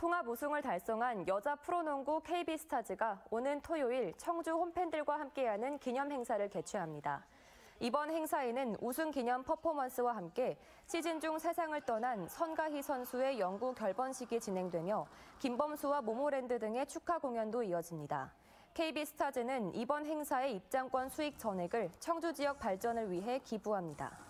통합 우승을 달성한 여자 프로농구 KB스타즈가 오는 토요일 청주 홈팬들과 함께하는 기념 행사를 개최합니다. 이번 행사에는 우승 기념 퍼포먼스와 함께 시즌 중 세상을 떠난 선가희 선수의 영구 결번식이 진행되며 김범수와 모모랜드 등의 축하 공연도 이어집니다. KB스타즈는 이번 행사의 입장권 수익 전액을 청주 지역 발전을 위해 기부합니다.